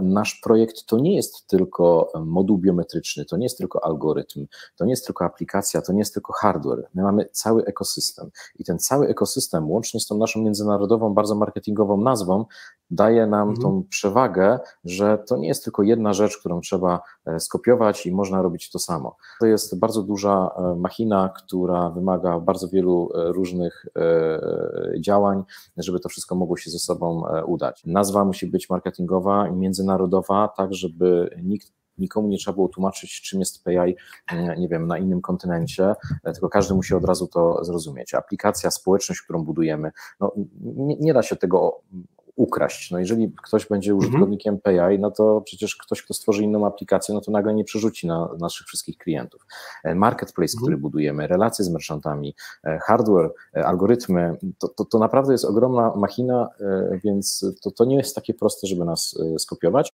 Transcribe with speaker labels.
Speaker 1: Nasz projekt to nie jest tylko moduł biometryczny, to nie jest tylko algorytm, to nie jest tylko aplikacja, to nie jest tylko hardware. My mamy cały ekosystem i ten cały ekosystem, łącznie z tą naszą międzynarodową, bardzo marketingową nazwą, daje nam mhm. tą przewagę, że to nie jest tylko jedna rzecz, którą trzeba e, skopiować i można robić to samo. To jest bardzo duża e, machina, która wymaga bardzo wielu e, różnych działań, żeby to wszystko mogło się ze sobą udać. Nazwa musi być marketingowa i międzynarodowa, tak żeby nikt nikomu nie trzeba było tłumaczyć, czym jest PI, nie wiem, na innym kontynencie, tylko każdy musi od razu to zrozumieć. Aplikacja, społeczność, którą budujemy, no, nie, nie da się tego ukraść. No jeżeli ktoś będzie mhm. użytkownikiem PI, no to przecież ktoś, kto stworzy inną aplikację, no to nagle nie przerzuci na naszych wszystkich klientów. E, marketplace, mhm. który budujemy, relacje z merchantami, e, hardware, e, algorytmy, to, to, to naprawdę jest ogromna machina, więc to, to nie jest takie proste, żeby nas skopiować.